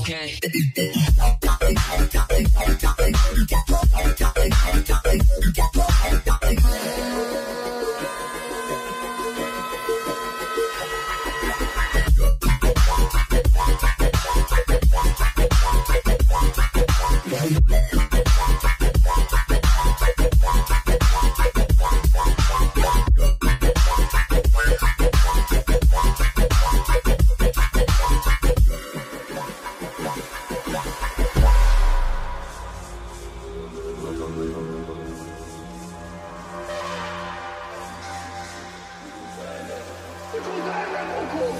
Okay. Ecco, dai, Rebel Corps!